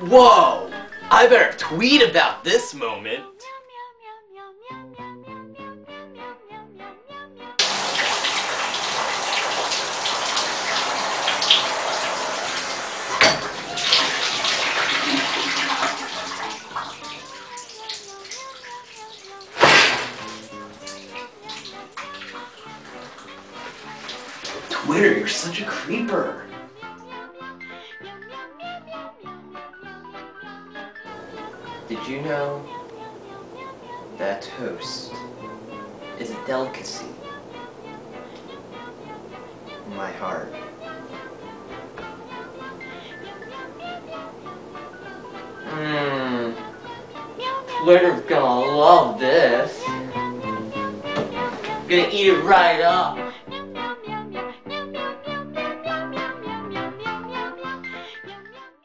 Whoa! I better tweet about this moment. Twitter, you're such a creeper. Did you know that toast is a delicacy in my heart? Mmm. Twitter's gonna love this. Gonna eat it right up.